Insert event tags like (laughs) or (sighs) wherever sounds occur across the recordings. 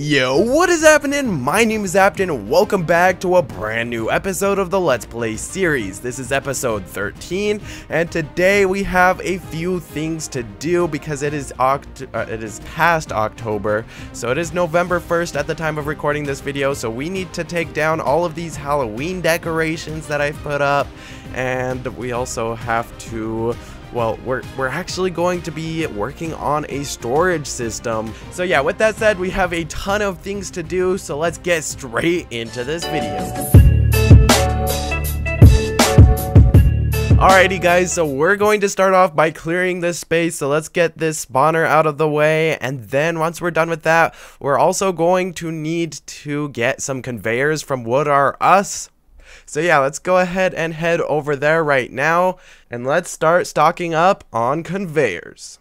Yo, what is happening? My name is Aptyn welcome back to a brand new episode of the Let's Play series. This is episode 13 and today we have a few things to do because it is Oct uh, it is past October. So it is November 1st at the time of recording this video, so we need to take down all of these Halloween decorations that I've put up and we also have to well, we're, we're actually going to be working on a storage system. So yeah, with that said, we have a ton of things to do, so let's get straight into this video. Alrighty guys, so we're going to start off by clearing this space, so let's get this spawner out of the way, and then once we're done with that, we're also going to need to get some conveyors from Wood R Us, so yeah, let's go ahead and head over there right now, and let's start stocking up on conveyors.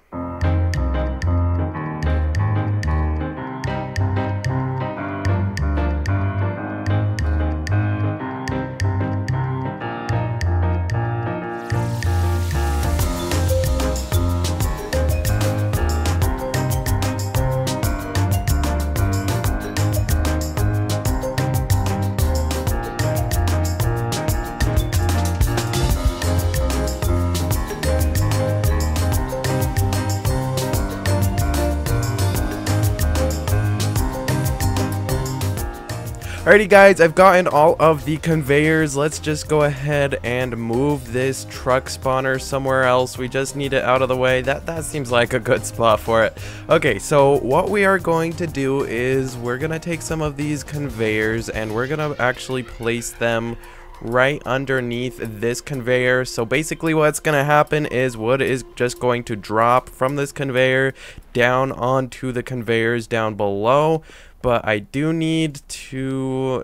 Alrighty guys, I've gotten all of the conveyors. Let's just go ahead and move this truck spawner somewhere else. We just need it out of the way. That, that seems like a good spot for it. Okay, so what we are going to do is we're going to take some of these conveyors and we're going to actually place them right underneath this conveyor so basically what's gonna happen is wood is just going to drop from this conveyor down onto the conveyors down below but I do need to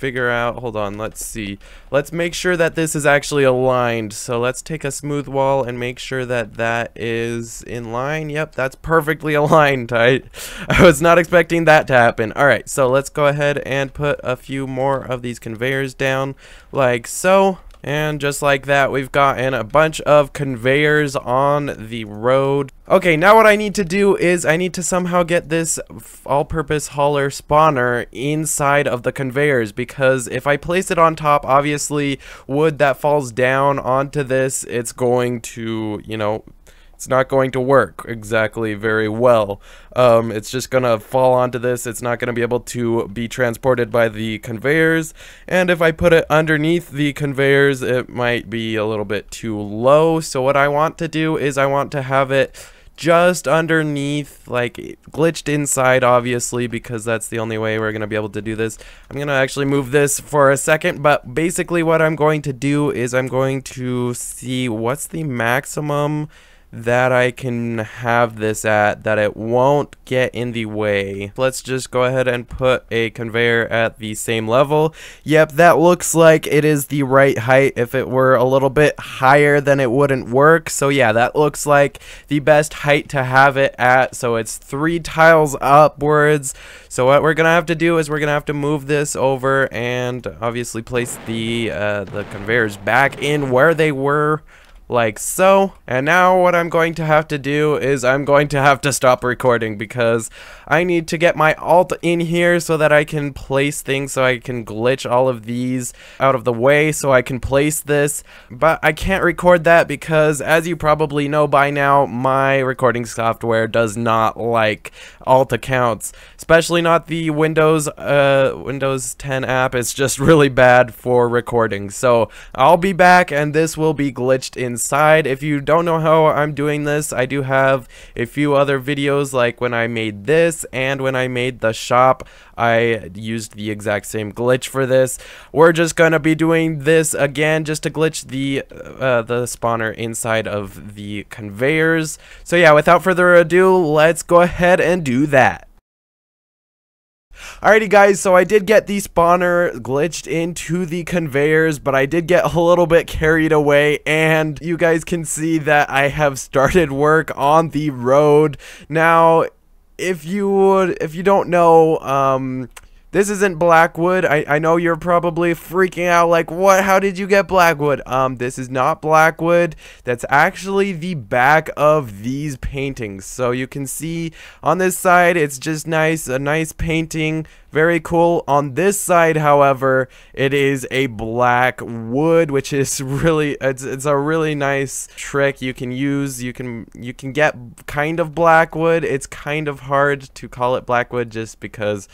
figure out hold on let's see. Let's make sure that this is actually aligned. So let's take a smooth wall and make sure that that is in line. Yep that's perfectly (laughs) aligned. I I was not expecting that to happen. Alright so let's go ahead and put a few more of these conveyors down like so and just like that, we've gotten a bunch of conveyors on the road. Okay, now what I need to do is I need to somehow get this all-purpose hauler spawner inside of the conveyors because if I place it on top, obviously wood that falls down onto this, it's going to, you know, it's not going to work exactly very well. Um, it's just going to fall onto this. It's not going to be able to be transported by the conveyors. And if I put it underneath the conveyors, it might be a little bit too low. So what I want to do is I want to have it just underneath, like glitched inside, obviously, because that's the only way we're going to be able to do this. I'm going to actually move this for a second, but basically what I'm going to do is I'm going to see what's the maximum that I can have this at that it won't get in the way. Let's just go ahead and put a conveyor at the same level. Yep, that looks like it is the right height. If it were a little bit higher, then it wouldn't work. So yeah, that looks like the best height to have it at. So it's three tiles upwards. So what we're gonna have to do is we're gonna have to move this over and obviously place the uh, the conveyors back in where they were like so. And now what I'm going to have to do is I'm going to have to stop recording because I need to get my alt in here so that I can place things so I can glitch all of these out of the way so I can place this. But I can't record that because as you probably know by now, my recording software does not like alt accounts, especially not the Windows uh, Windows 10 app. It's just really bad for recording. So I'll be back and this will be glitched in inside. If you don't know how I'm doing this, I do have a few other videos like when I made this and when I made the shop. I used the exact same glitch for this. We're just going to be doing this again just to glitch the, uh, the spawner inside of the conveyors. So yeah, without further ado, let's go ahead and do that. Alrighty guys, so I did get the spawner glitched into the conveyors, but I did get a little bit carried away, and you guys can see that I have started work on the road. Now, if you would, if you don't know, um, this isn't Blackwood. I, I know you're probably freaking out like, what? How did you get Blackwood? Um, this is not Blackwood. That's actually the back of these paintings. So you can see on this side, it's just nice, a nice painting. Very cool. On this side, however, it is a black wood, which is (laughs) really, it's, it's a really nice trick you can use. You can, you can get kind of Blackwood. It's kind of hard to call it Blackwood just because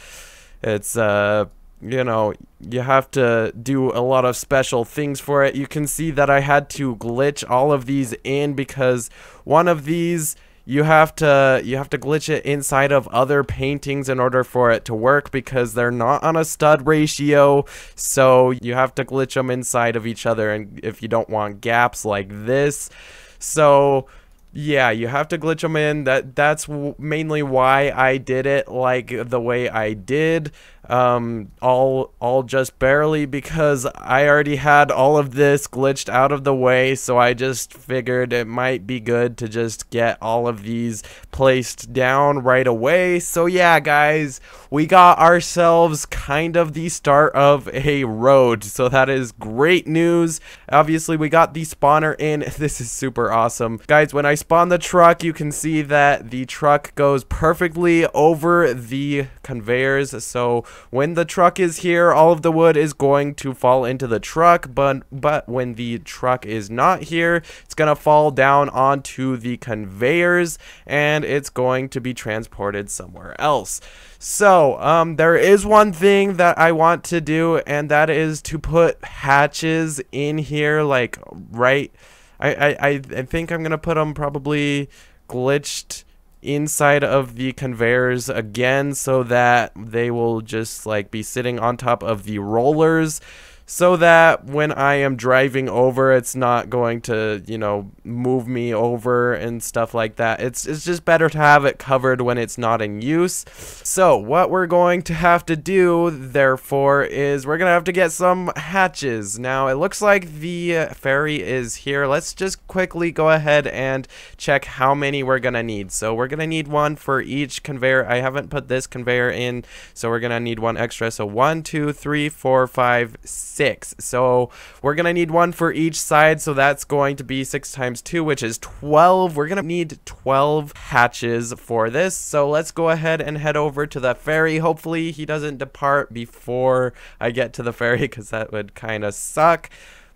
it's uh you know, you have to do a lot of special things for it. You can see that I had to glitch all of these in because one of these you have to you have to glitch it inside of other paintings in order for it to work because they're not on a stud ratio so you have to glitch them inside of each other and if you don't want gaps like this so yeah, you have to glitch them in. That that's mainly why I did it like the way I did um, all all just barely because I already had all of this glitched out of the way so I just figured it might be good to just get all of these placed down right away. So yeah guys we got ourselves kind of the start of a road. So that is great news. Obviously we got the spawner in. (laughs) This is super awesome. Guys when I spawn the truck you can see that the truck goes perfectly over the conveyors. So when the truck is here, all of the wood is going to fall into the truck, but but when the truck is not here, it's going to fall down onto the conveyors and it's going to be transported somewhere else. So, um, there is one thing that I want to do, and that is to put hatches in here, like, right, I, I, I think I'm going to put them probably glitched inside of the conveyors again so that they will just like be sitting on top of the rollers so that when I am driving over, it's not going to, you know, move me over and stuff like that. It's, it's just better to have it covered when it's not in use. So what we're going to have to do, therefore, is we're going to have to get some hatches. Now, it looks like the ferry is here. Let's just quickly go ahead and check how many we're going to need. So we're going to need one for each conveyor. I haven't put this conveyor in, so we're going to need one extra. So one, two, three, four, five, six six. So we're going to need one for each side. So that's going to be six times two, which is 12. We're going to need 12 hatches for this. So let's go ahead and head over to the ferry. Hopefully he doesn't depart before I get to the ferry because that would kind of suck.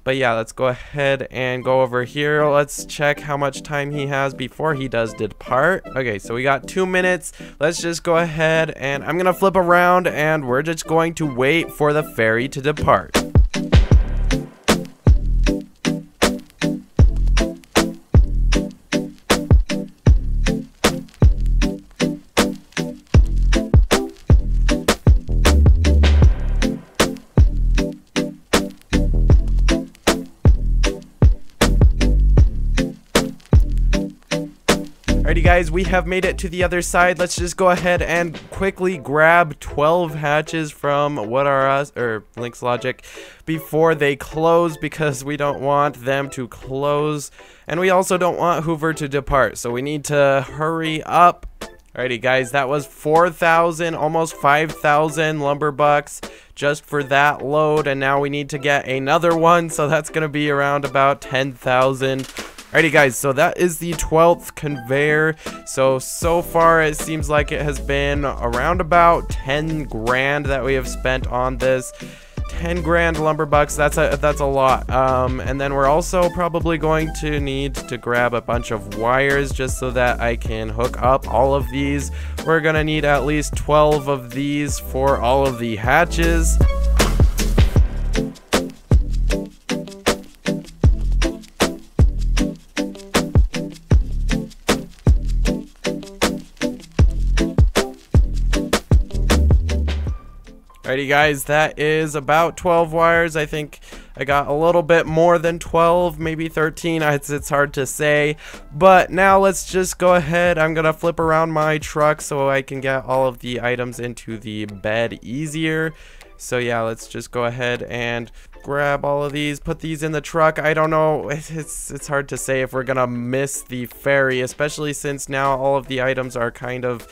But yeah, let's go ahead and go over here. Let's check how much time he has before he does depart. Okay, so we got two minutes. Let's just go ahead and I'm going to flip around and we're just going to wait for the ferry to depart. Guys, we have made it to the other side. Let's just go ahead and quickly grab 12 hatches from Wood R Us or Link's Logic before they close because we don't want them to close and we also don't want Hoover to depart. So we need to hurry up. Alrighty guys, that was 4,000, almost 5,000 lumber bucks just for that load and now we need to get another one so that's going to be around about 10,000 Alrighty guys, so that is the 12th conveyor. So, so far it seems like it has been around about 10 grand that we have spent on this. 10 grand lumber bucks that's a that's a lot um, and then we're also probably going to need to grab a bunch of wires just so that I can hook up all of these we're gonna need at least 12 of these for all of the hatches Alrighty guys, that is about 12 wires. I think I got a little bit more than 12, maybe 13. It's, it's hard to say. But now let's just go ahead. I'm going to flip around my truck so I can get all of the items into the bed easier. So yeah, let's just go ahead and grab all of these, put these in the truck. I don't know, it's it's hard to say if we're gonna miss the ferry, especially since now all of the items are kind of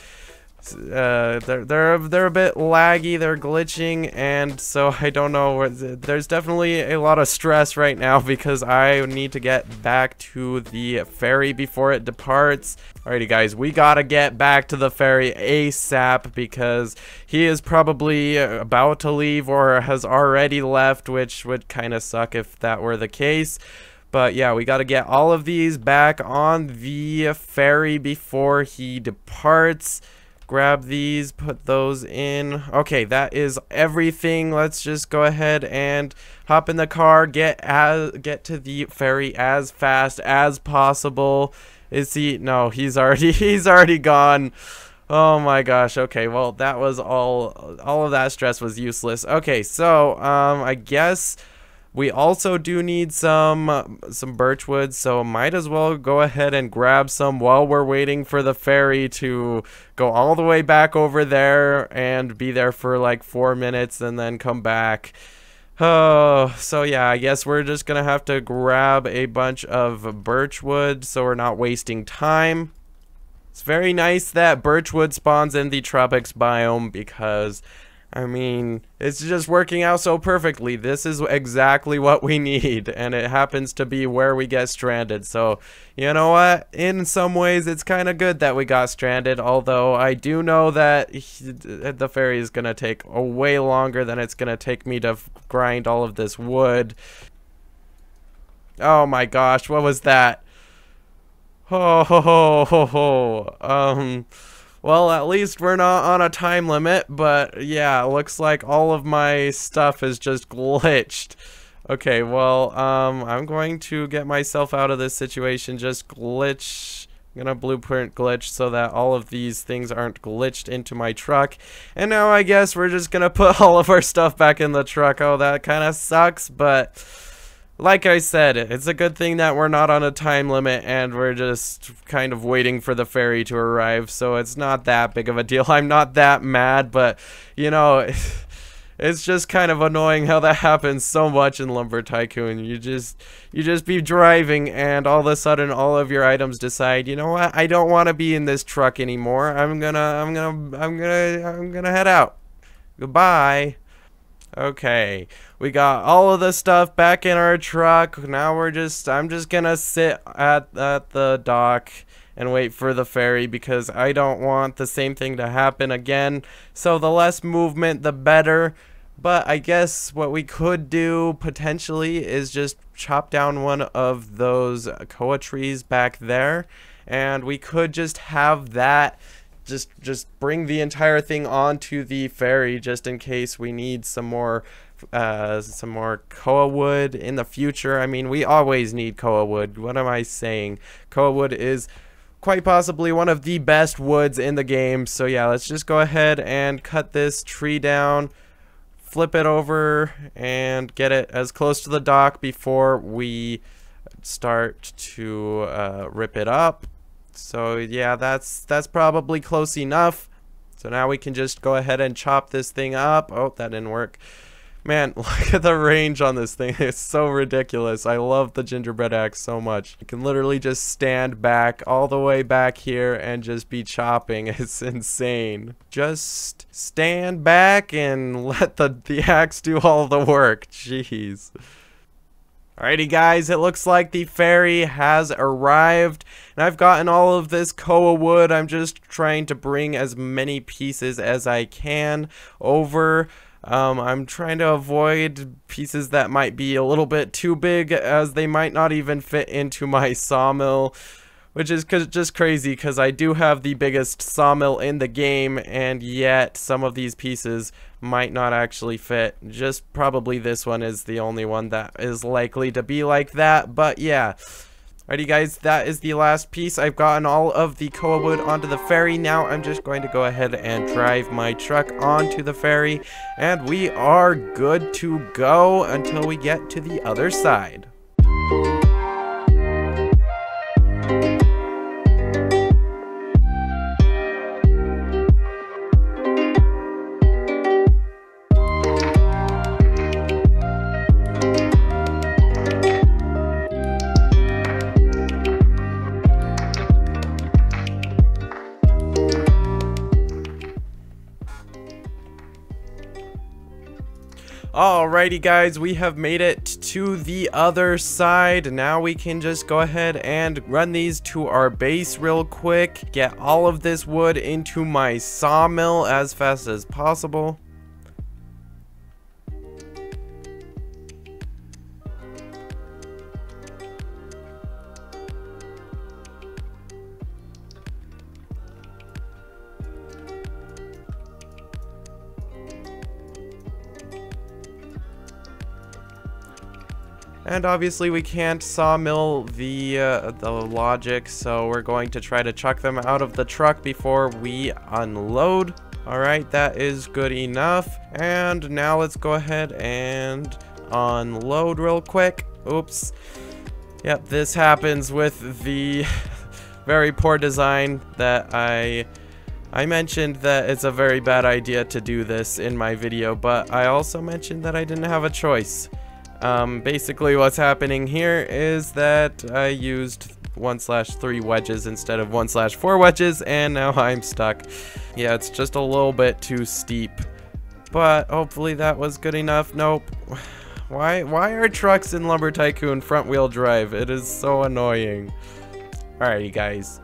uh, they're they're they're a bit laggy, they're glitching, and so (laughs) I don't know. There's definitely a lot of stress right now (laughs) because I need to get back to the ferry before it departs. Alrighty, guys, we gotta get back to the ferry ASAP because he is probably about to leave or has already left, which would kind of suck if that were the case. But yeah, we got to get all of these back on the ferry before he departs grab these, put those in. Okay, that is everything. Let's just go ahead and hop in the car, get as get to the ferry as fast as possible. Is he? No, he's already (laughs) he's already gone. Oh my gosh. Okay, well that was all all of that stress was useless. Okay, so um I guess we also do need some uh, some birchwood, so might as well go ahead and grab some while we're waiting for the ferry to go all the way back over there and be there for like four minutes and then come back. Oh, so yeah, I guess we're just gonna have to grab a bunch of birchwood so we're not wasting time. It's very nice that birchwood spawns in the tropics biome because I mean, it's just working out so perfectly. This is exactly what we (laughs) need, and it happens to be where we get stranded. So, you know what? In some ways, it's kind of good that we got stranded, although I do know that he, the ferry is going to take a way longer than it's going to take me to grind all of this wood. Oh my gosh, what was that? Ho ho ho ho ho. Um... Well, at least we're not on a time limit, but yeah, looks like all of my stuff is just (laughs) glitched. Okay, well, um, I'm going to get myself out of this situation, just glitch, I'm gonna blueprint glitch so that all of these things aren't glitched into my truck. And now I guess we're just gonna (laughs) put all of our stuff back in the truck. Oh, that kind of sucks, but like I said, it's a good thing that we're not on a time limit and we're just kind of waiting for the ferry to arrive, so it's not that big of a deal. (laughs) I'm not that mad, but, you know, (laughs) it's just kind of annoying how that (laughs) happens so much in Lumber Tycoon. You just, you just be driving and all of a sudden all of your items decide, you know what, I don't want to be in this truck anymore. I'm gonna, I'm gonna, I'm gonna, I'm gonna head out. Goodbye. Okay, we got all of the stuff back in our truck. Now we're just, I'm just gonna sit at, at the dock and wait for the ferry because I don't want the same thing to happen again. So the less movement, the better. But I guess what we could do potentially is just chop down one of those koa trees back there. And we could just have that just just bring the entire thing onto the ferry just in case we need some more uh, some more koa wood in the future. I mean, we always need koa wood. What am I saying? Koa wood is quite possibly one of the best woods in the game. So yeah, let's just go ahead and cut this tree down, flip it over, and get it as close to the dock before we start to uh, rip it up. So yeah, that's that's probably close enough. So now we can just go ahead and chop this thing up. Oh, that didn't work. Man, (laughs) look at the range on this thing. (laughs) It's so ridiculous. I love the gingerbread axe so much. You can literally just stand back all the way back here and just be chopping. (laughs) It's insane. Just stand back and let the, the axe do all the work. Jeez. Alrighty guys, it looks like the ferry has arrived, and I've gotten all of this koa wood. I'm just trying to bring as many pieces as I can over. Um, I'm trying to avoid pieces that might be a little bit too big, as they might not even fit into my sawmill which is just crazy because I do have the biggest sawmill in the game and yet some of these pieces might not actually fit. Just probably this one is the only one that is likely to be like that, but yeah. Alrighty guys, that is the last piece. I've gotten all of the koa wood onto the ferry. Now I'm just going to go ahead and drive my truck onto the ferry. And we are good to go until we get to the other side. Alrighty guys, we have made it to the other side. Now we can just go ahead and run these to our base real quick. Get all of this wood into my sawmill as fast as possible. And obviously we can't sawmill the, uh, the logic, so we're going to try to chuck them out of the truck before we unload. Alright, that is good enough. And now let's go ahead and unload real quick. Oops. Yep, this happens with the (laughs) very poor design that I... I mentioned that it's a very bad idea to do this in my video, but I also mentioned that I didn't have a choice. Um, basically what's happening here is that I used 1 slash 3 wedges instead of 1 slash 4 wedges and now (laughs) I'm stuck. Yeah, it's just a little bit too steep. But hopefully that was good enough. Nope. (sighs) Why, why are trucks in Lumber Tycoon front wheel drive? It is so annoying. Alrighty guys.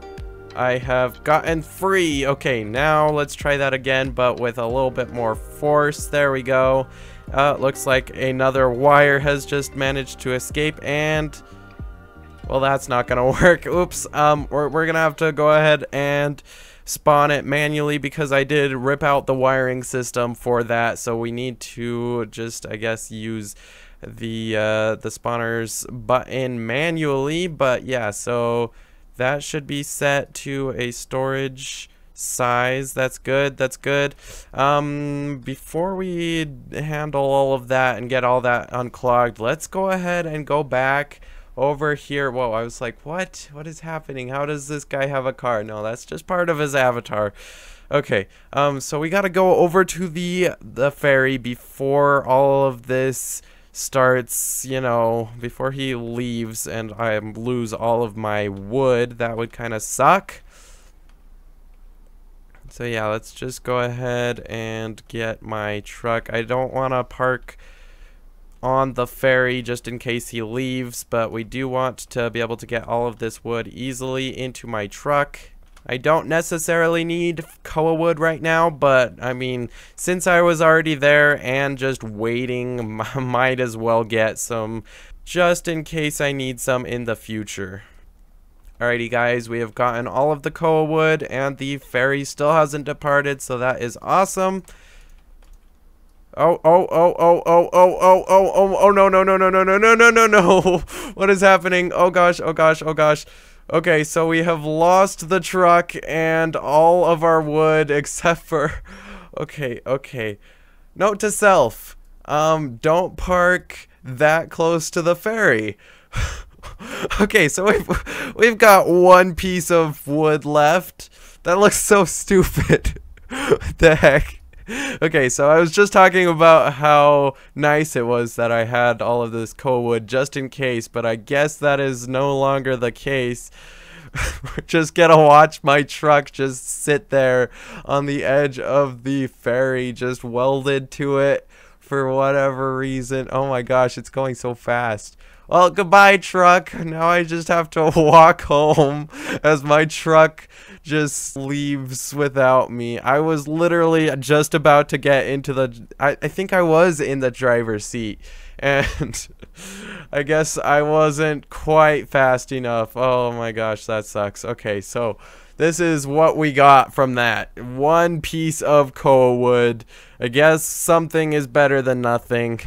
I have gotten free. Okay, now let's try that again, but with a little bit more force. There we go. Uh, looks like another wire has just managed to escape and... Well, that's not gonna (laughs) work. Oops. Um, we're, we're gonna have to go ahead and spawn it manually because I did rip out the wiring system for that. So we need to just, I guess, use the uh, the spawners button manually. But yeah, so that should be set to a storage size. That's good. That's good. Um, before we handle all of that and get all that unclogged, let's go ahead and go back over here. Whoa, I was like, what? What is happening? How does this guy have a car? No, that's just part of his avatar. Okay, um, so we gotta go over to the the ferry before all of this starts, you know, before he leaves and I lose all of my wood. That would kind of suck. So yeah, let's just go ahead and get my truck. I don't want to park on the ferry just in case he leaves, but we do want to be able to get all of this wood easily into my truck. I don't necessarily need koa wood right now, but I mean, since I was already there and just waiting, (laughs) might as well get some just in case I need some in the future. Alrighty guys, we have gotten all of the koa wood and the ferry still hasn't departed, so that is awesome. Oh, oh, oh, oh, oh, oh, oh, oh, oh, oh, no, no, no, no, no, no, no, no, no, no. (laughs) What is happening? Oh gosh, oh gosh, oh gosh. Okay, so we have lost the truck and all of our wood (laughs) except for... Okay, okay. Note to self. Um, don't park that close to the ferry. (laughs) (laughs) okay, so we've, we've got one piece of wood left. That looks so stupid. (laughs) the heck? Okay, so I was just talking about how nice it was that I had all of this koa wood just in case, but I guess that is no longer the case. (laughs) just gonna watch my truck just sit there on the edge of the ferry, just welded to it for whatever reason. Oh my gosh, it's going so fast. Well, goodbye, truck. (laughs) Now I just have to (laughs) walk home as my truck just leaves without me. I was literally just about to get into the... I, I think I was in the driver's seat. (laughs) And I guess I wasn't quite fast enough. Oh my gosh, that sucks. Okay, so this is what we got from that. One piece of koa wood. I guess something is better than nothing.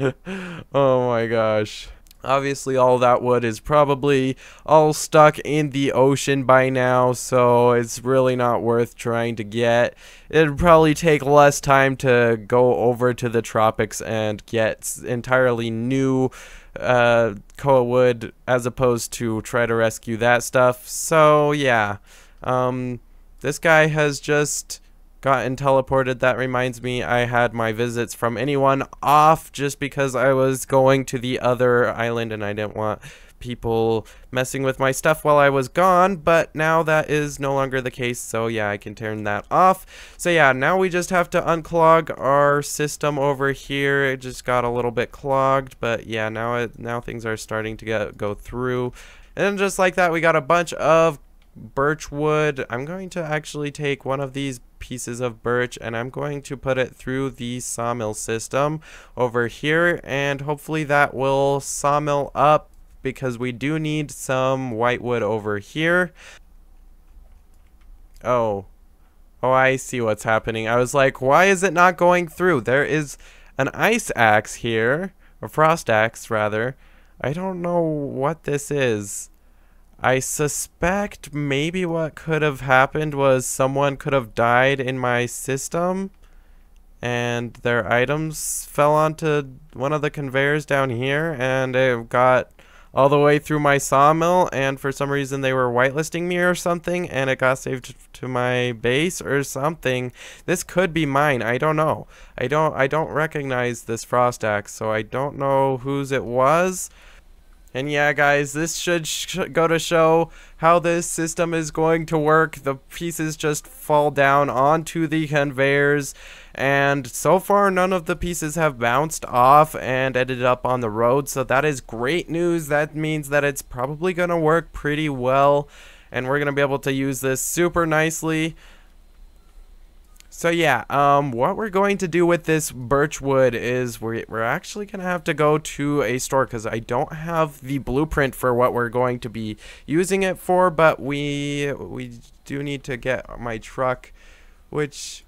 (laughs) oh my gosh. Obviously, all that wood is probably all stuck in the ocean by now, so it's really not worth trying to get. It'd probably take less time to go over to the tropics and get entirely new uh, koa wood as opposed to try to rescue that stuff. So, yeah. Um, this guy has just gotten teleported. That reminds me, I had my visits from anyone off just because I was going to the other island and I didn't want people messing with my stuff while I was gone, but now that is no longer the case, so yeah, I can turn that off. So yeah, now we just have to unclog our system over here. It just got a little bit clogged, but yeah, now it now things are starting to get go through. And just like that, we got a bunch of birch wood. I'm going to actually take one of these pieces of birch and I'm going to put it through the sawmill system over here and hopefully that will sawmill up because we do need some white wood over here. Oh. Oh, I see what's happening. I was like, why is it not going through? There is an ice axe here, a frost axe rather. I don't know what this is. I suspect maybe what could have happened was someone could have died in my system and their items fell onto one of the conveyors down here and it got all the way through my sawmill and for some reason they were whitelisting me or something and it got saved to my base or something. This could be mine. I don't know. I don't i don't recognize this frost axe so i don't know whose it was and yeah, guys, this should sh go to show how this system is going to work. The pieces just fall down onto the conveyors. And so far, none of the pieces have bounced off and ended up on the road. So that is great news. That means that it's probably going to work pretty well. And we're going to be able to use this super nicely. So yeah, um, what we're going to do with this birch wood is we're, we're actually going to have to go to a store because I don't have the blueprint for what we're going to be using it for, but we, we do need to get my truck, which,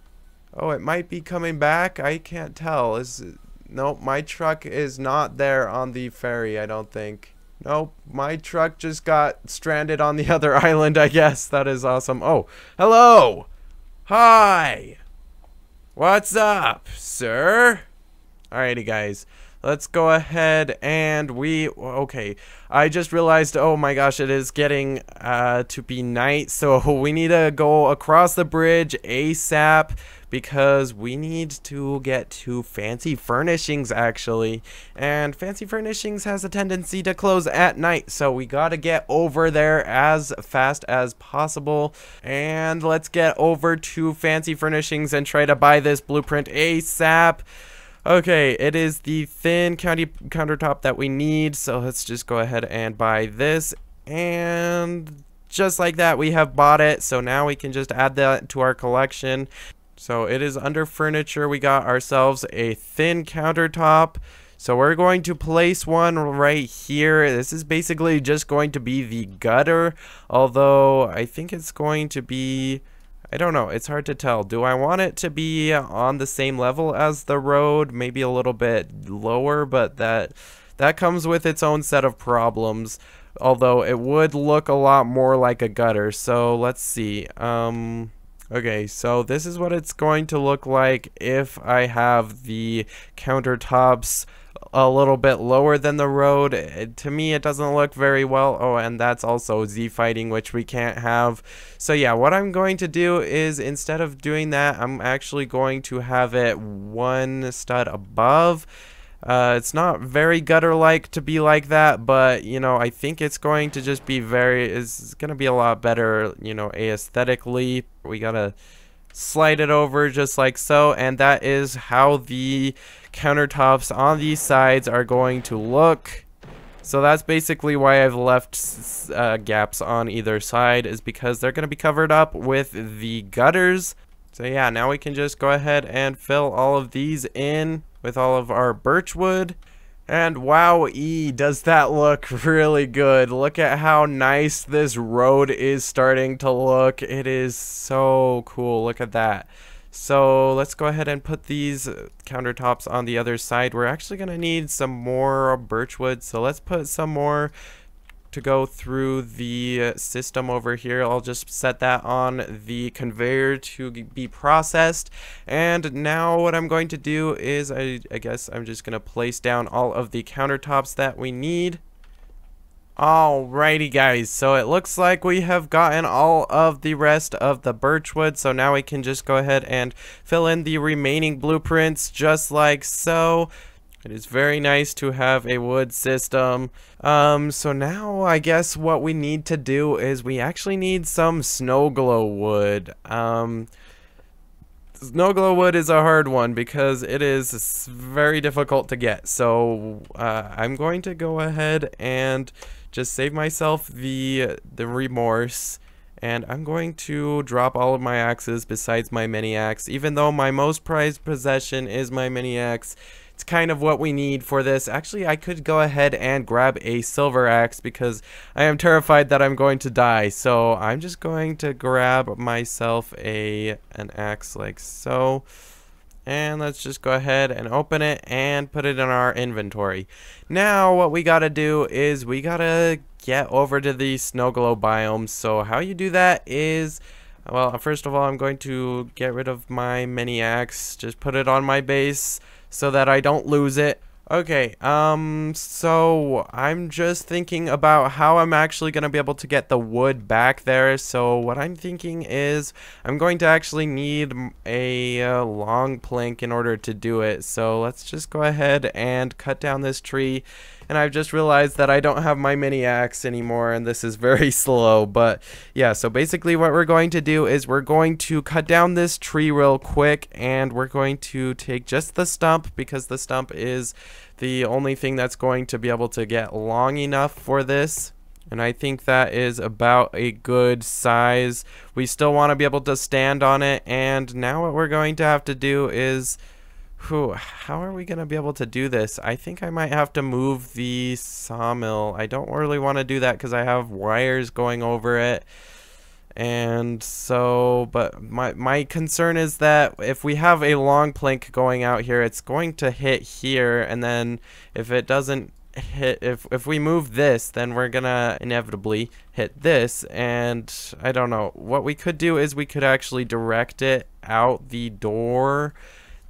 oh, it might be coming back. I can't tell. Is Nope, my truck is not there on the ferry, I don't think. Nope, my truck just got stranded on the (laughs) other island, I guess. That is awesome. Oh, hello! Hi! What's up, sir? Alrighty, guys. Let's go ahead and we... Okay, I just realized, oh my gosh, it is getting uh, to be night, (laughs) so we need to go across the bridge ASAP because we need to get to Fancy Furnishings actually. And Fancy Furnishings has a tendency to close at night, so we gotta get over there as fast as possible. And let's get over to Fancy Furnishings and try to buy this blueprint ASAP. Okay, it is the thin county countertop that we need, so let's just go ahead and buy this. And just like that, we have bought it, so now we can just add that to our collection. So it is under furniture. We got ourselves a thin countertop. So we're going to place one right here. This is basically just going to be the gutter. Although I think it's going to be... I don't know. It's hard to tell. Do I want it to be on the same level as the road? Maybe a little bit lower, but that that comes with its own set of problems. Although it would look a lot more like a gutter. So let's see. Um... Okay, so this is what it's going to look like if I have the countertops a little bit lower than the road. It, to me, it doesn't look very well. Oh, and that's also Z fighting, which we can't have. So yeah, what I'm going to do is instead of doing that, I'm actually going to have it one stud above uh, it's not very gutter-like to be like that, but, you know, I think it's going to just be very, it's going to be a lot better, you know, aesthetically. We got to slide it over just like so, and that is how the countertops on these sides are going to look. So that's basically why I've left uh, gaps on either side, is because they're going to be covered up with the gutters. So yeah, now we can just go ahead and fill all of these in with all of our birchwood. And wow, E, does that look (laughs) really good. Look at how nice this road is starting to look. It is so cool. Look at that. So let's go ahead and put these countertops on the other side. We're actually going to need some more birchwood. So let's put some more to go through the system over here. I'll just set that on the conveyor to be processed. And now what I'm going to do is, I, I guess I'm just going to place down all of the countertops that we need. Alrighty guys, so it looks like we have gotten all of the rest of the birchwood, so now we can just go ahead and fill in the remaining blueprints just like so. It is very nice to have a wood system. Um, so now I guess what we need to do is we actually need some snow glow wood. Um, snow glow wood is a hard one because it is very difficult to get. So uh, I'm going to go ahead and just save myself the the remorse and I'm going to drop all of my axes besides my mini axe even though my most prized possession is my mini axe it's kind of what we need for this. Actually, I could go ahead and grab a silver axe because I am terrified that I'm going to die. So I'm just going to grab myself a an axe like so. And let's just go ahead and open it and put it in our inventory. Now what we gotta do is we gotta get over to the snow glow biome. So how you do that is, well, first of all, I'm going to get rid of my mini axe. Just put it on my base so that I don't lose it. Okay, um, so I'm just thinking about how I'm actually going to be able to get the wood back there. So what I'm thinking is I'm going to actually need a uh, long plank in order to do it. So let's just go ahead and cut down this tree and I've just realized that I don't have my mini axe anymore and this is very (laughs) slow but yeah so basically what we're going to do is we're going to cut down this tree real quick and we're going to take just the stump because the stump is the only thing that's going to be able to get long enough for this and I think that is about a good size. We still want to be able to stand on it and now what we're going to have to do is Whew, how are we going to be able to do this? I think I might have to move the sawmill. I don't really want to do that because I have wires going over it. And so, but my, my concern is that if we have a long plank going out here, it's going to hit here. And then if it doesn't hit, if, if we move this, then we're going to inevitably hit this. And I don't know. What we could do is we could actually direct it out the door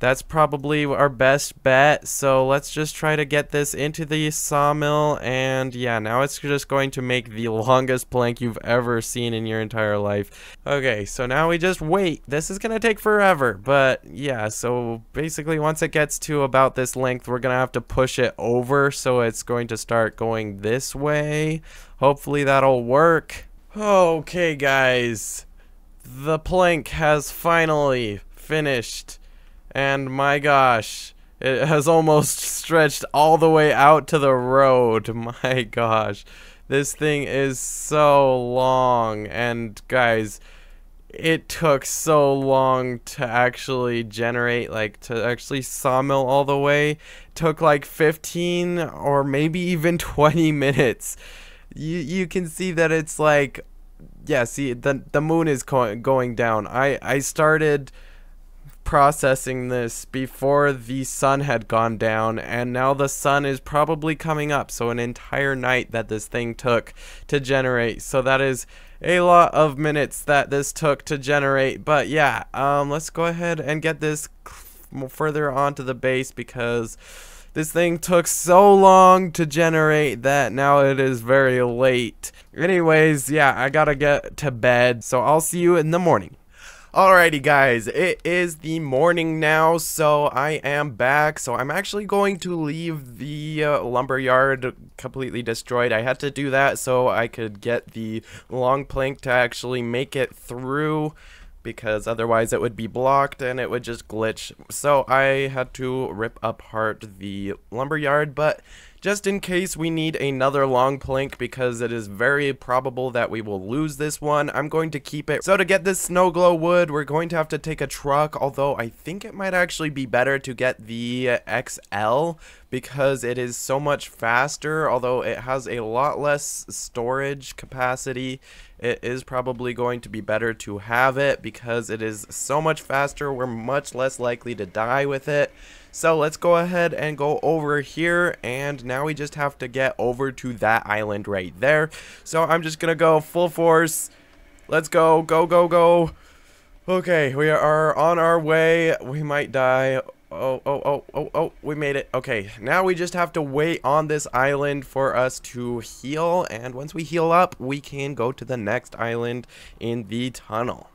that's probably our best bet. So let's just try to get this into the sawmill. And yeah, now it's just going to make the longest plank you've ever seen in your entire life. Okay, so now we just wait. This is going to take forever. But yeah, so basically once it gets to about this length, we're going to have to push it over. So it's going to start going this way. Hopefully that'll work. Okay, guys. The plank has finally finished. And my gosh, it has almost (laughs) stretched all the way out to the road. (laughs) My gosh, this thing is so long. And guys, it took so long to actually generate, like to actually sawmill all the way. It took like 15 or maybe even (laughs) 20 minutes. You you can see that it's like, yeah. See the the moon is going down. I I started processing this before the sun had gone down and now the sun is probably coming up so an entire night that this thing took to generate. So that is a lot of minutes that this took to generate but yeah um let's go ahead and get this further onto the base because this thing took so long to generate that now it is very late. Anyways yeah I gotta get to bed so I'll see you in the morning Alrighty guys, it is the morning now, so I am back. So I'm actually going to leave the uh, lumber yard completely destroyed. I had to do that so I could get the long plank to actually make it through because otherwise it would be blocked and it would just glitch. So I had to rip apart the lumberyard, but just in case we need another long plank because it is very probable that we will lose this one. I'm going to keep it. So to get this snow glow wood, we're going to have to take a truck, although I think it might actually be better to get the XL because it is so much faster, although it has a lot less storage capacity. It is probably going to be better to have it because it is so much faster. We're much less likely to die with it. So let's go ahead and go over here and now we just have to get over to that island right there. So I'm just gonna go full force. Let's go, go, go, go. Okay, we are on our way. We might die oh, oh, oh, oh, oh, we made it. Okay, now we just have to wait on this island for us to heal, and once we heal up, we can go to the next island in the tunnel.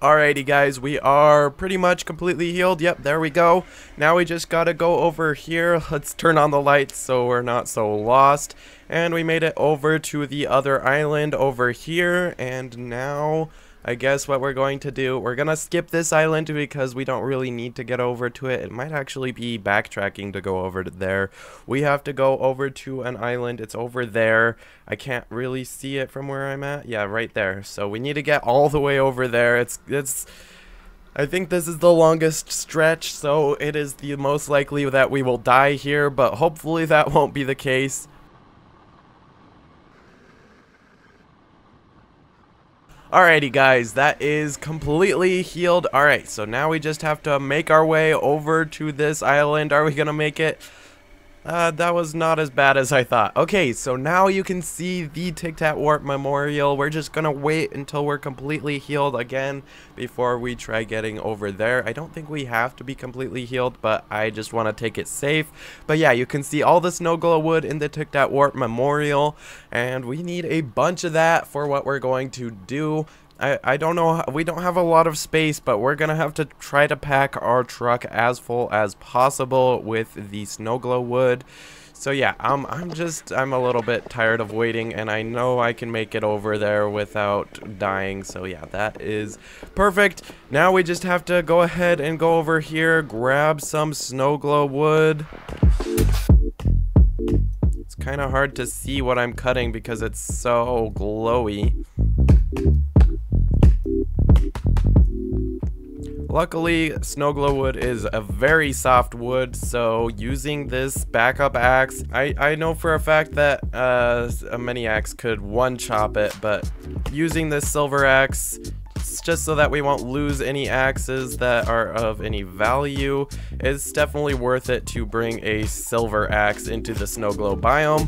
Alrighty guys, we are pretty much completely healed. Yep, there we go. Now we just gotta go over here. Let's turn on the lights so we're not so lost. And we made it over to the other island over here. And now I guess what we're going to do, we're going to skip this island because we don't really need to get over to it. It might actually be backtracking to go over to there. We have to go over to an island. It's over there. I can't really see it from where I'm at. Yeah, right there. So we need to get all the way over there. It's, it's, I think this is the longest stretch, so it is the most likely that we will die here, but hopefully that (laughs) won't be the case. Alrighty guys, that is completely healed. Alright, so now we just have to make our way over to this island. Are we gonna make it? Uh, that was not as bad as I thought. Okay, so now you can see the Tic Tac Warp Memorial. We're just gonna wait until we're completely healed again before we try getting over there. I don't think we have to be completely healed, but I just want to take it safe. But yeah, you can see all the snow glow wood in the Tic Tac Warp Memorial, and we need a bunch of that for what we're going to do. I, I don't know, we don't have a lot of space, but we're going to have to try to pack our truck as full as possible with the snow glow wood. So yeah, um, I'm just, I'm a little bit tired of waiting, and I know I can make it over there without dying, so yeah, that is perfect. Now we just have to go ahead and go over here, grab some snow glow wood. It's kind of hard to see what I'm cutting because it's so glowy. Luckily, snow glow wood is a very soft wood, so using this backup axe, I, I know for a fact that uh, a mini axe could one-chop it, but using this silver axe, just so that we won't lose any axes that are of any value, it's definitely worth it to bring a silver axe into the snow glow biome.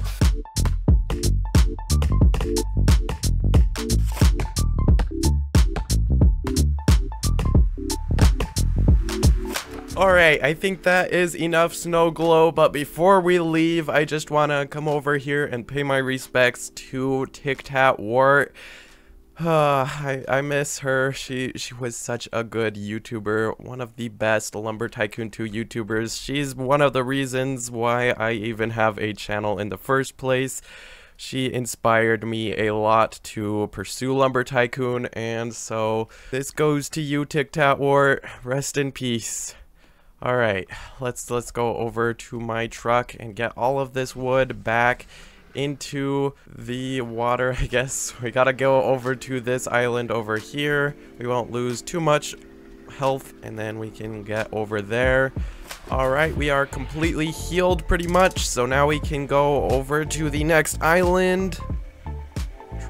Alright, I think that is enough snow glow, but before we leave, I just want to come over here and pay my respects to Tic Tac Wart. Uh, (sighs) I, I miss her. She she was such a good YouTuber, one of the best Lumber Tycoon 2 YouTubers. She's one of the reasons why I even have a channel in the first place. She inspired me a lot to pursue Lumber Tycoon, and so this goes to you, Tic Tac Wart. Rest in peace. All right, let's let's go over to my truck and get all of this wood back into the water, (laughs) I guess. We gotta go over to this island over here. We won't lose too much health, and then we can get over there. Alright, we are completely healed pretty much, so now we can go over to the next island.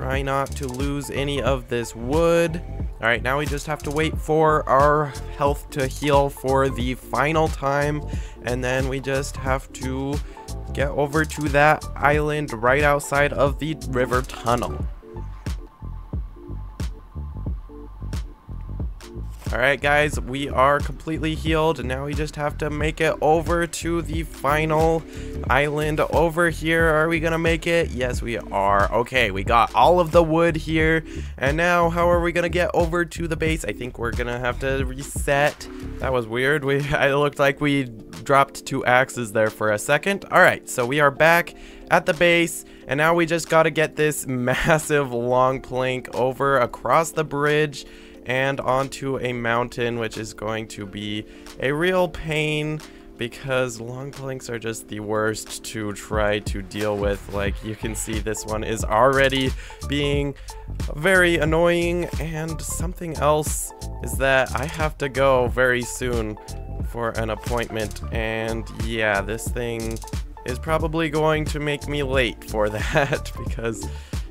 Try not to lose any of this wood. Alright, now we just have to wait for our health to heal for the final time. And then we just have to get over to that island right outside of the river tunnel. Alright guys, we are completely healed. Now we just have to make it over to the final island over here. Are we gonna make it? Yes, we are. Okay, we got all of the wood here. And now, how are we gonna get over to the base? I think we're gonna have to reset. That was weird. We (laughs) I looked like we dropped two axes there for a second. Alright, so we are back at the base. And now we just gotta get this (laughs) massive long plank over across the bridge and onto a mountain, which is going to be a real pain because long planks are just the worst to try to deal with. Like you can see this one is already being very annoying and something else is that I have to go very soon for an appointment and yeah this thing is probably going to make me late for (laughs) that because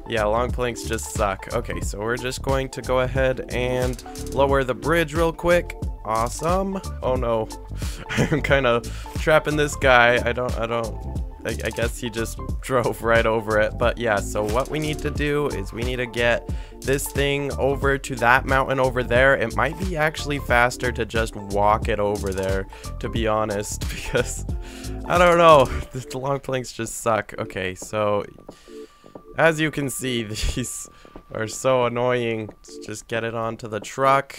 yeah, long planks just suck. Okay, so we're just going to go ahead and lower the bridge real quick. Awesome. Oh no. (laughs) I'm kind of trapping this guy. I don't, I don't, I, I, guess he just (laughs) drove right over it. But yeah, so what we need to do is we need to get this thing over to that mountain over there. It might be actually faster to just walk it over there, to be honest, (laughs) because I don't know. The long planks just suck. Okay, so as you can see, these are so annoying. Let's just get it onto the truck.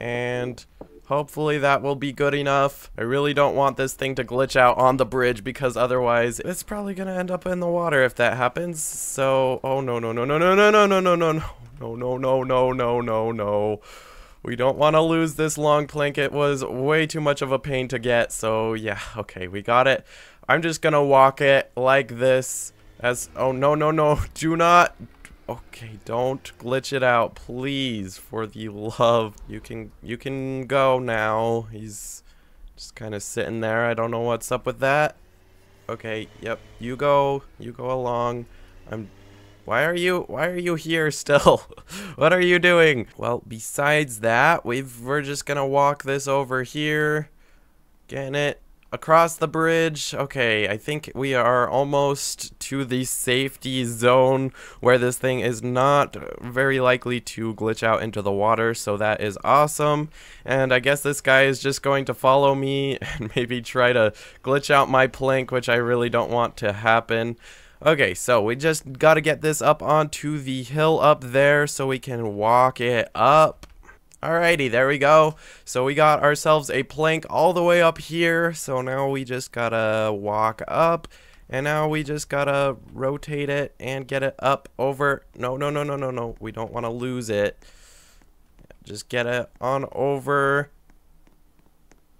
and hopefully that will be good enough. I really don't want this thing to glitch out on the bridge because otherwise it's probably gonna end up in the water if that happens. So, oh no, no, no, no, no, no, no, no, no, no, no, no, no, no, no, no, no. No. We don't want to lose this long plank. It was way too much of a pain to get. So yeah, okay, we got it. I'm just gonna walk it like this as, oh no, no, no, (laughs) do not, okay, don't glitch it out, please, for the love. You can, you can go now. He's just kind of sitting there. I don't know what's up with that. Okay, yep, you go, you go along. I'm why are you why are you here (laughs) still? what are you doing? Well, besides that, we've we're just gonna walk this over here. Getting it across the bridge. Okay, I think we are almost to the safety zone where this thing is not very likely to glitch out into the water, so that is awesome. And I guess this guy is just going to follow me (laughs) and maybe try to glitch out my plank, which I really don't want to happen. Okay, so we just got to get this up onto the hill up there so we can walk it up. Alrighty, there we go. So we got ourselves a plank all the way up here. So now we just gotta walk up. And now we just gotta rotate it and get it up over. No, no, no, no, no, no. We don't want to lose it. Just get it on over.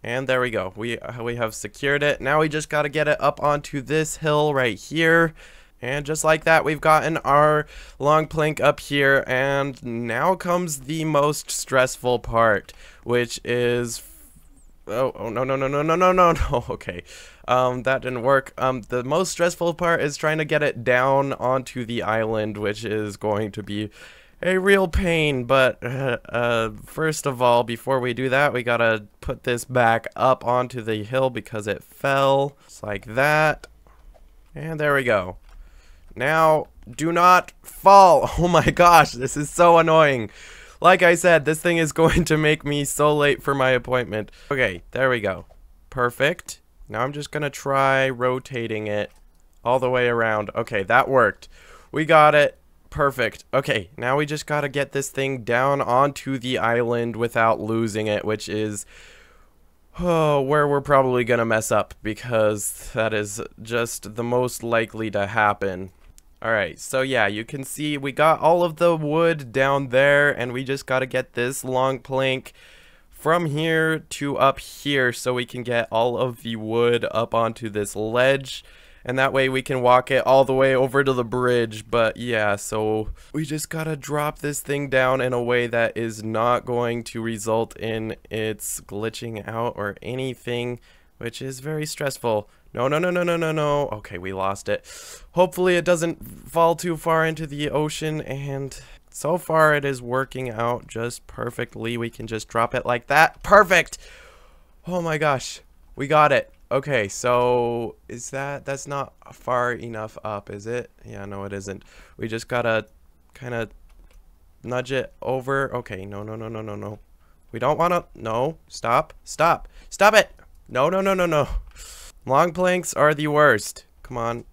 And there we go. We, we have secured it. Now we just got to get it up onto this hill right here. And just like that, we've gotten our long plank up here. And now comes the most stressful part, which is... Oh, oh, no, no, no, no, no, no, no, (laughs) no. Okay. Um, that didn't work. Um, the most stressful part is trying to get it down onto the island, which is going to be a real pain, but uh, uh, first of all, before we do that, we gotta put this back up onto the hill because it fell. Just like that. And there we go. Now, do not fall. (laughs) Oh my gosh, this is so annoying. Like I said, this thing is (laughs) going to make me so late for my appointment. Okay, there we go. Perfect. Now I'm just gonna try rotating it all the way around. Okay, that worked. We got it. Perfect. Okay, now we just gotta get this thing down onto the island without losing it, which is oh, (sighs) where we're probably gonna mess up because that is just the most likely to happen. Alright, so yeah, you can see we got all of the wood down there and we just gotta get this long plank from here to up here so we can get all of the wood up onto this ledge. And that way we can walk it all the way over to the bridge. But yeah so we just gotta drop this thing down in a way that is not going to result in its glitching out or anything which is very stressful no no no no no no no okay we lost it hopefully it doesn't fall too far into the ocean and so far it is working out just perfectly we can just drop it like that perfect oh my gosh we got it Okay, so is that, that's not far enough up, is it? Yeah, no it isn't. We just gotta kind of nudge it over. Okay, no, no, no, no, no, no. We don't want to, no, stop, stop, stop it. No, no, no, no, no. Long planks are the worst. Come on,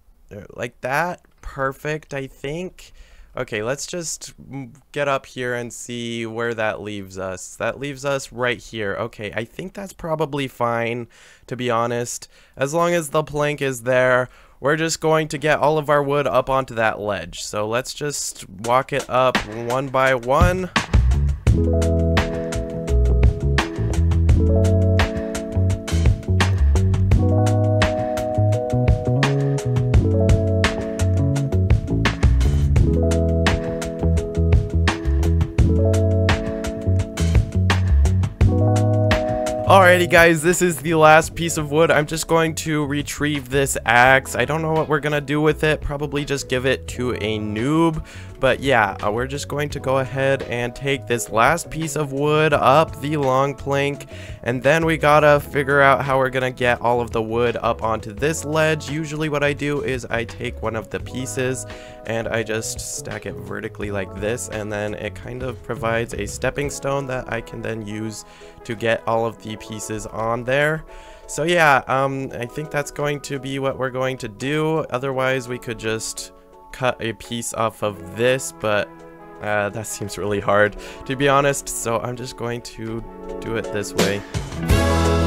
like that, perfect, I think. Okay, let's just get up here and see where that leaves us. That leaves us right here. Okay, I think that's probably fine, to be honest. As long as the plank is there, we're just going to get all of our wood up onto that ledge. So let's just walk it up one by one. Guys, this is the last piece of wood. I'm just going to retrieve this axe. I don't know what we're gonna do with it. Probably just give it to a noob. But yeah, uh, we're just going to go ahead and take this last piece of wood up the long plank. And then we gotta figure out how we're gonna get all of the wood up onto this ledge. Usually what I do is I take one of the pieces and I just stack it vertically like this. And then it kind of provides a stepping stone that I can then use to get all of the pieces on there. So yeah, um, I think that's going to be what we're going to do. Otherwise, we could just cut a piece off of this, but Uh, that seems really hard, to be honest, so I'm just going to do it this way.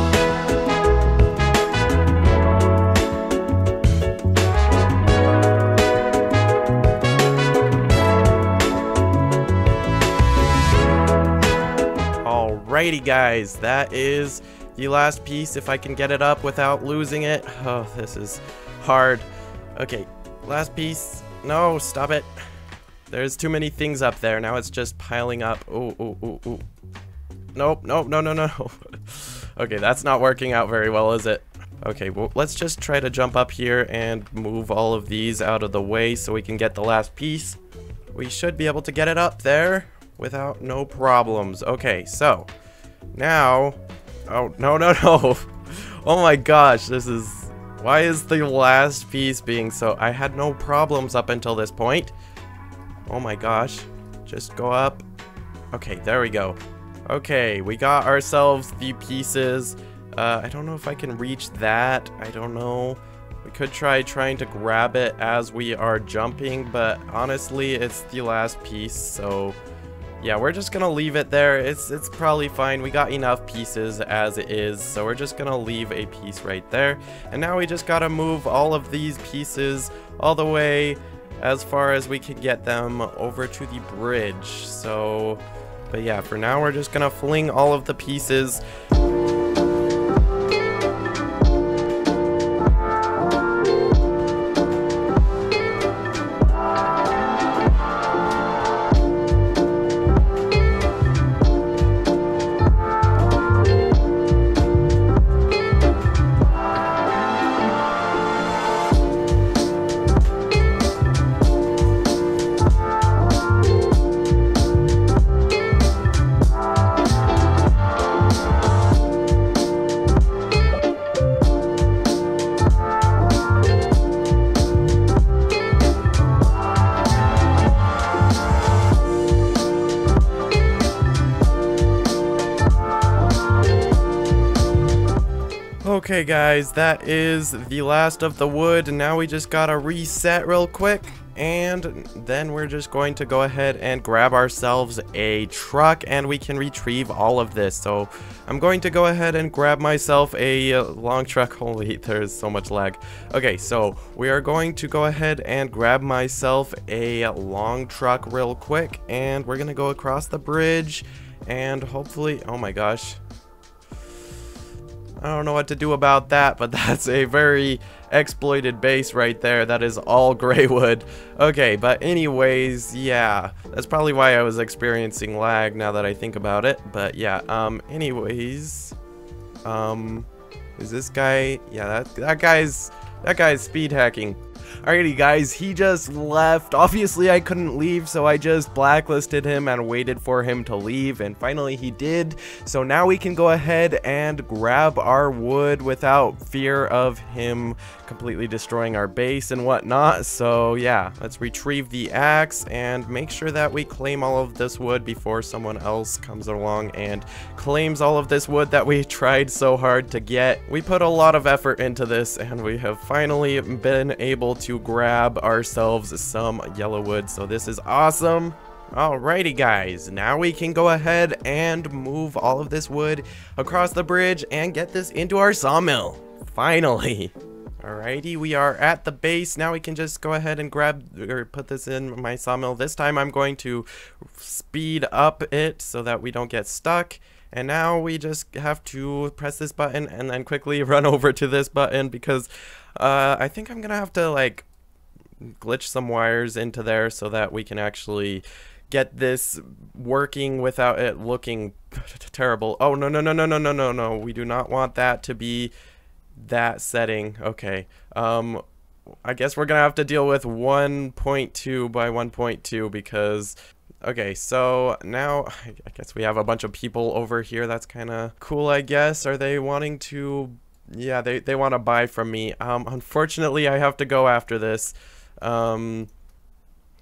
Alrighty guys, that is the last piece if I can get it up without losing it. Oh, this is hard. Okay, last piece. No, stop it. There's too many things up there. Now it's just piling up. Oh, oh, oh, oh. Nope, nope, no, no, no. (laughs) okay, that's not working out very well, is it? Okay, well, let's just try to jump up here and move all of these out of the way so we can get the last piece. We should be able to get it up there without no problems. Okay, so now Oh, no, no, no. (laughs) oh my gosh, this is... Why is the last piece being so... I had no problems up until this point. Oh my gosh. Just go up. Okay, there we go. Okay, we got ourselves the pieces. Uh, I don't know if I can reach that. I don't know. We could try trying to grab it as we are jumping, but honestly, it's the last piece, so yeah, we're just gonna leave it there. It's it's probably fine. We got enough pieces as it is, so we're just gonna leave a piece right there. And now we just gotta move all of these pieces all the way as far as we can get them over to the bridge. So, but yeah, for now we're just gonna fling all of the pieces Okay guys, that is the last of the wood. Now we just gotta reset real quick. And then we're just going to go ahead and grab ourselves a truck and we can retrieve all of this. So I'm going to go ahead and grab myself a uh, long truck. (laughs) Holy, there's so much lag. Okay, so we are going to go ahead and grab myself a long truck real quick. And we're gonna go across the bridge and hopefully, oh my gosh, I don't know what to do about that, but (laughs) that's a very exploited base right there. That is all gray wood. Okay, but anyways, yeah. That's probably why I was experiencing lag now that I think about it. But yeah, um, anyways, um, is this guy, yeah, that, that guy's, that guy's speed hacking. Alrighty guys, he just left. Obviously I couldn't leave, so I just blacklisted him and waited for him to leave, and finally he did. So now we can go ahead and grab our wood without fear of him completely destroying our base and whatnot. So yeah, let's retrieve the axe and make sure that we claim all of this wood before someone else comes along and claims all of this wood that we (laughs) tried so hard to get. We put a lot of effort into this and we have finally been able to grab ourselves some yellow wood. So this is awesome. Alrighty guys, now we can go ahead and move all of this wood across the bridge and get this into our sawmill. Finally. (laughs) Alrighty, we are at the base. Now we can just go ahead and grab or put this in my sawmill. This time I'm going to speed up it so that we don't get stuck. And now we just have to press this button and then quickly (laughs) run over to this button because uh, I think I'm going to have to like glitch some wires into there so that we can actually get this working without it looking (laughs) terrible. Oh, no, no, no, no, no, no, no, no. We do not want that to be that setting. Okay. Um, I guess we're gonna have to deal with 1.2 by 1.2 because okay so now (laughs) I guess we have a bunch of people over here that's kind of cool I guess are they wanting to yeah they, they want to buy from me um unfortunately I have to go after this um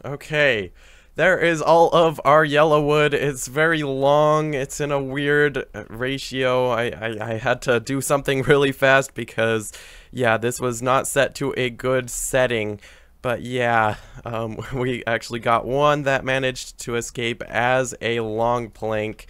okay there is all of our yellow wood. It's very long. It's in a weird ratio. I, I, I, had to do something (laughs) really fast because, yeah, this was not set to a good setting. But yeah, um, (laughs) we actually got one that managed to escape as a long plank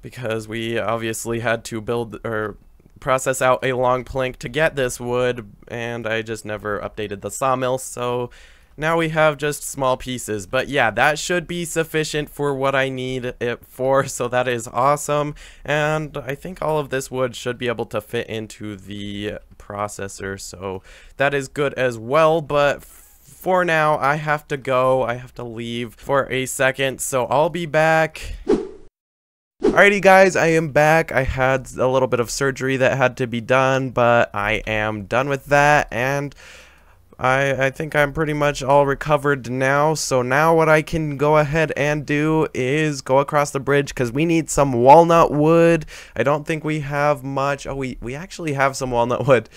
because we obviously had to build or process out a long plank to get this wood and I just never updated the sawmill so now we have just small pieces. But yeah that should be sufficient for what I need it for (laughs) so that is awesome. And I think all of this wood should be able to fit into the processor so that is good as well. But for now I have to go. I have to leave for a second so I'll be back Alrighty guys, I am back. I had a little bit of surgery that had to be done, but I am done with that, and I, I think I'm pretty much all recovered now. So now what I can go ahead and do is go across the bridge because we need some walnut wood. I don't think we have much. Oh, we, we actually have some walnut wood.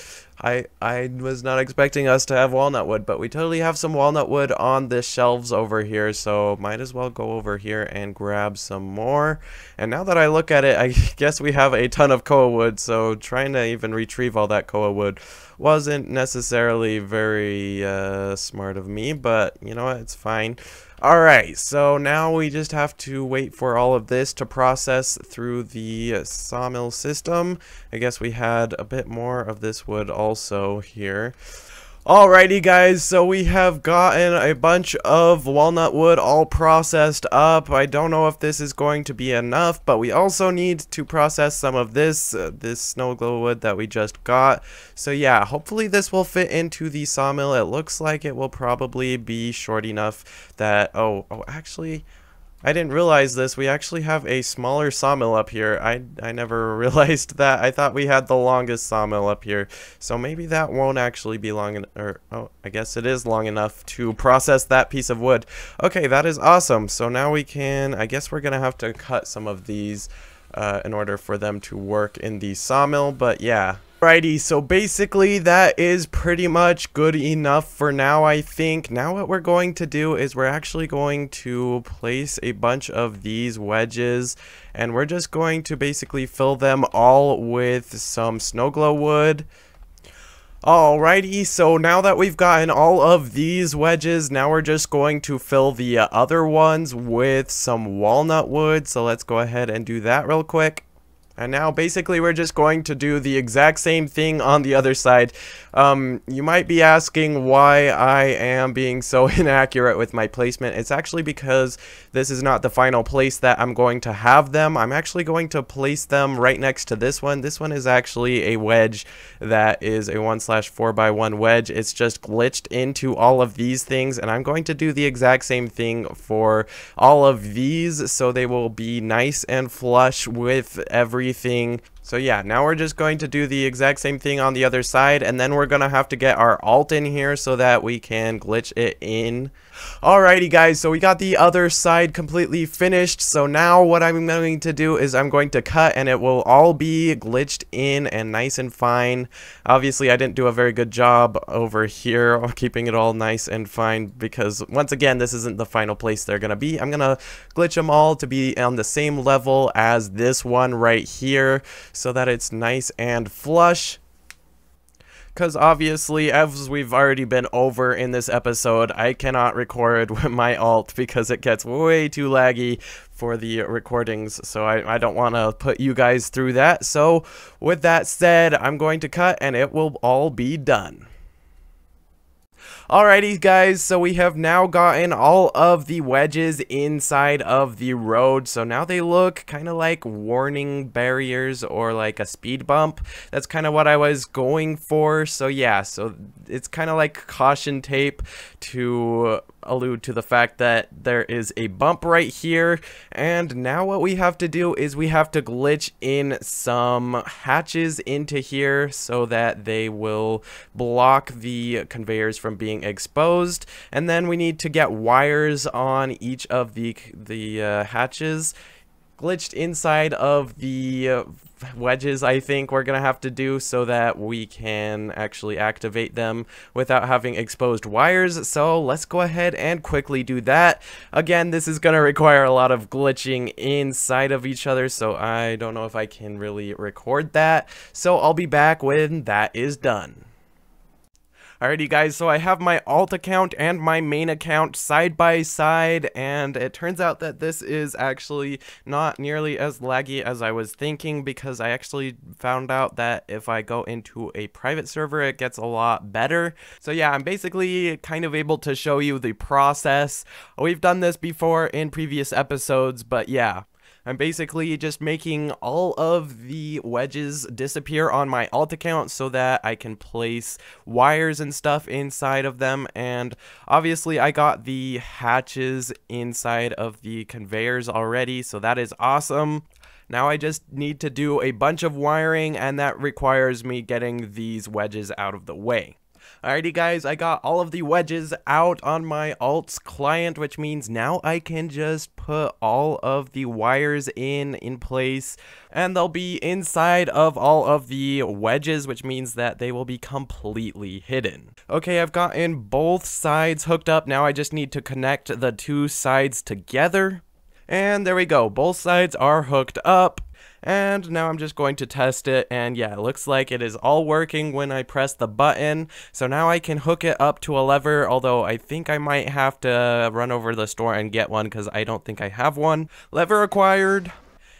I, I was not expecting us to have walnut wood, but we totally have some walnut wood on the shelves over here, so might as well go over here and grab some more. And now that I look at it, I (laughs) guess we have a ton of koa wood, so trying to even retrieve all that koa wood wasn't necessarily very uh, smart of me, but you know what, it's fine. Alright, so now we just have to wait for all of this to process through the sawmill system. I guess we had a bit more of this wood also here. Alrighty guys, so we have gotten a bunch of walnut wood all processed up. I don't know if this is going to be enough, but we also need to process some of this, uh, this snow glow wood that we just got. So yeah, hopefully this will fit into the sawmill. It looks like it will probably be short enough that, oh, oh actually, I didn't realize this. We actually have a smaller sawmill up here. I, I never (laughs) realized that. I thought we had the longest sawmill up here. So maybe that won't actually be long enough. or oh, I guess it is long enough to process that piece of wood. Okay, that is awesome. So now we can, I guess we're going to have to cut some of these uh, in order for them to work in the sawmill. But yeah, Alrighty, so basically that is pretty much good enough for now, I think. Now what we're going to do is we're actually going to place a bunch of these wedges and we're just going to basically fill them all with some snow glow wood. Alrighty, so now that we've gotten all of these wedges, now we're just going to fill the other ones with some walnut wood. So let's go ahead and do that real quick. And now basically we're just going to do the exact same thing on the other side. Um, you might be asking why I am being so (laughs) inaccurate with my placement. It's actually because this is not the final place that I'm going to have them. I'm actually going to place them right next to this one. This one is actually a wedge that is a 1 slash 4 by 1 wedge. It's just glitched into all of these things and I'm going to do the exact same thing for all of these so they will be nice and flush with every everything. So yeah, now we're just going to do the exact same thing on the other side, and then we're going to have to get our alt in here so that we can glitch it in Alrighty guys, so we got the other side completely finished, so now what I'm going to do is I'm going to cut and it will all be glitched in and nice and fine. Obviously I didn't do a very good job over here (laughs) keeping it all nice and fine because once again this isn't the final place they're gonna be. I'm gonna glitch them all to be on the same level as this one right here so that it's nice and flush because obviously, as we've already been over in this episode, I cannot record (laughs) with my alt because it gets way too laggy for the recordings, so I, I don't want to put you guys through that. So, with that said, I'm going to cut and it will all be done. Alrighty guys, so we have now gotten all of the wedges inside of the road. So now they look kind of like warning barriers or like a speed bump. That's kind of what I was going for. So yeah, so it's kind of like caution tape to allude to the fact that there is a bump right here. And now what we have to do is we have to glitch in some hatches into here so that they will block the conveyors from being exposed. And then we need to get wires on each of the the uh, hatches glitched inside of the uh, wedges I think we're gonna have to do so that we can actually activate them without having exposed wires. So let's go ahead and quickly do that. Again this is gonna require a lot of glitching inside of each other so I don't know if I can really record that. So I'll be back when that is done Alrighty guys, so I have my alt account and my main account side by side and it turns out that this is actually not nearly as laggy as I was thinking because I actually found out that if I go into a private server it gets a lot better. So yeah, I'm basically kind of able to show you the process. We've done this before in previous episodes, but yeah, I'm basically just making all of the wedges disappear on my alt account so that I can place wires and stuff inside of them. And obviously I got the hatches inside of the conveyors already, so that is awesome. Now I just need to do a bunch of wiring and that requires me getting these wedges out of the way. Alrighty guys, I got all of the wedges out on my alts client, which means now I can just put all of the wires in in place and they'll be inside of all of the wedges, which means that they will be completely hidden. Okay, I've gotten both sides hooked up. Now I just need to connect the two sides together. And there we go, both sides are hooked up. And now I'm just going to test it, and yeah, it looks like it is all working when I press the button. So now I can hook it up to a lever, although I think I might have to run over to the store and get one because I don't think I have one. Lever acquired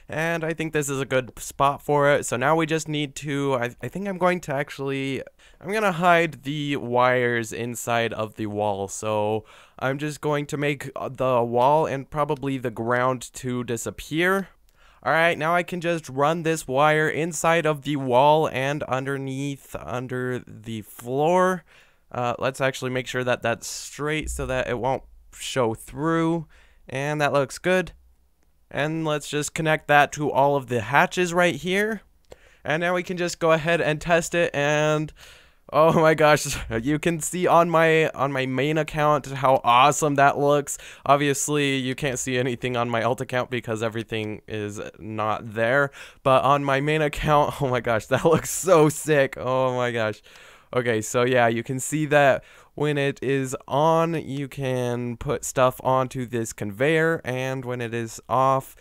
and I think this is a good spot for it. So now we just need to, I, I think I'm going to actually, I'm going to hide the wires inside of the wall. So I'm just going to make uh, the wall and probably the ground to disappear. Alright, now I can just run this wire inside of the wall and underneath, under the floor. Uh, let's actually make sure that that's straight so that it won't show through. And that looks good. And let's just connect that to all of the hatches right here. And now we can just go ahead and test it and Oh my gosh, you can see on my on my main account how awesome that looks. Obviously, you can't see anything on my alt account because everything is not there, but on my main account, (laughs) oh my gosh, that looks so sick. Oh my gosh. Okay, so yeah, you can see that when it is on, you can put stuff onto this conveyor, and when it is off,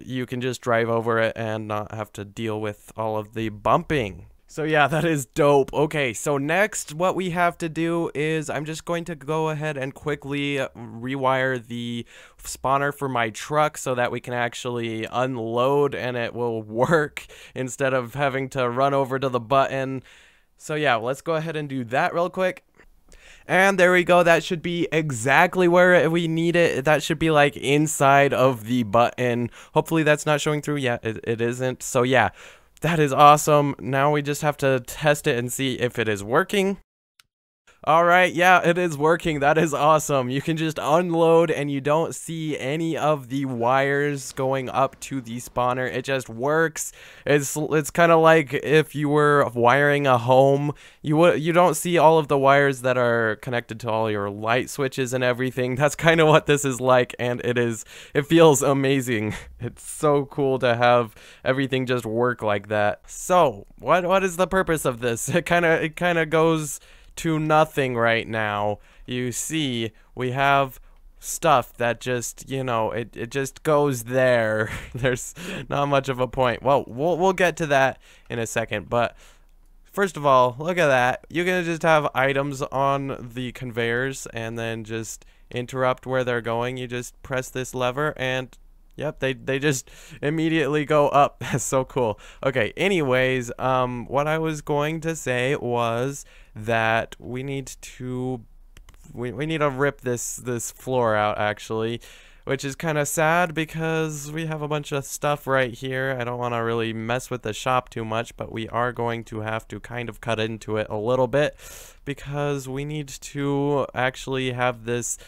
you can just drive over it and not have to deal with all of the bumping. So yeah, that is dope. Okay, so next what we have to do is I'm just going to go ahead and quickly rewire the spawner for my truck so that we can actually unload and it will (laughs) work instead of having to run over to the button. So yeah, let's go ahead and do that real quick. And there we go. That should be exactly where we need it. That should be like inside of the button. Hopefully that's not showing through. Yeah, it, it isn't. So yeah, that is awesome. Now we just have to test it and see if it is working. Alright, yeah, it is working. That is awesome. You can just unload and you don't see any of the wires going up to the spawner. It just works. It's it's kind of like if you were wiring a home. You would you don't see all of the wires that are connected to all your light switches and everything. That's kind of what this is like and it is it feels amazing. (laughs) It's so cool to have everything just work like that. So, what what is the purpose of this? (laughs) It kind of it kind of goes to nothing right now. You see, we have stuff that just, you know, it, it just goes there. (laughs) There's not much of a point. Well, we'll we'll get to that in a second, but first of all, look at that. You can just have items on the conveyors and then just interrupt where they're going. You just press this lever and Yep, they they just immediately go up. (laughs) That's so cool. Okay, anyways, um what I was going to say was that we need to we, we need to rip this this floor out actually which is kind of sad because we have a bunch of stuff right here. I don't want to really mess with the shop too much, but we are going to have to kind of cut into it a little bit because we need to actually have this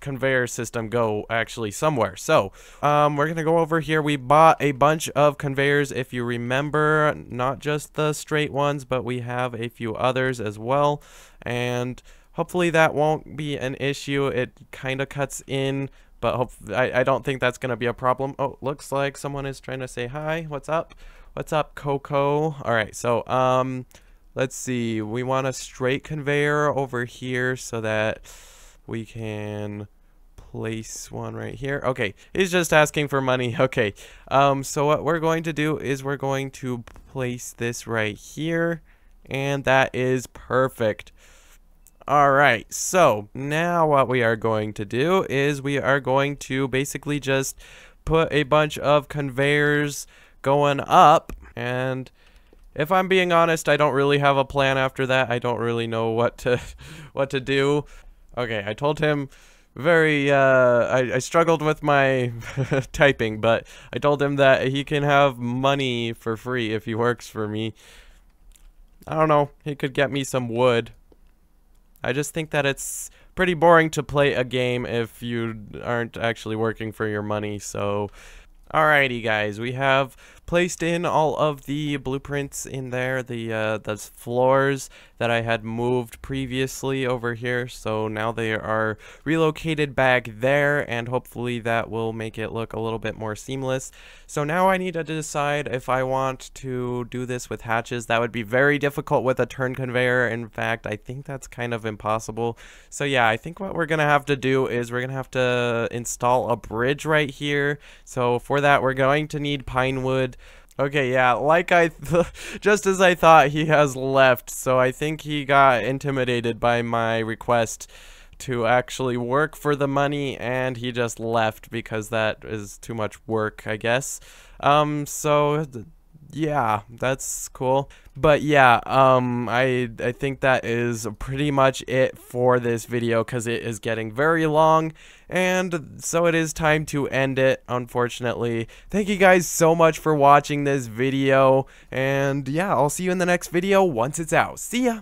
conveyor system go actually somewhere. So um, we're going to go over here. We bought a bunch of conveyors, if you remember, not just the straight ones, but we have a few others as well. And hopefully that won't be an issue. It kind of cuts in, but hope I, I don't think that's going to be a problem. Oh, looks like someone is trying to say hi. What's up? What's up, Coco? All right, so um, let's see. We want a straight conveyor over here so that we can place one right here. Okay, he's just asking for money. (laughs) Okay, um, so what we're going to do is we're going to place this right here, and that is perfect. Alright, so now what we are going to do is we are going to basically just put a bunch of conveyors going up and if I'm being honest, I don't really have a plan after that. I don't really know what to (laughs) what to do. Okay, I told him very uh I, I struggled with my (laughs) typing, but I told him that he can have money for free if he works for me. I don't know, he could get me some wood. I just think that it's pretty boring to play a game if you aren't actually working for your money, so Alrighty guys, we have placed in all of the blueprints in there, the uh, the floors that I had moved previously over here, so now they are relocated back there, and hopefully that will make it look a little bit more seamless. So now I need to decide if I want to do this with hatches. That would be very difficult with a turn conveyor. In fact, I think that's kind of impossible. So yeah, I think what we're going to have to do is we're going to have to install a bridge right here. So for that, we're going to need pine wood. Okay, yeah, like I, (laughs) just as I thought, he has left, so I think he got intimidated by my request to actually work for the money, and he just left because that is too much work, I guess. Um, so, yeah, that's cool. But yeah, um, I, I think that is pretty much it for this video because it is getting very long. And so it is time to end it, unfortunately. Thank you guys so much for watching this video. And yeah, I'll see you in the next video once it's out. See ya!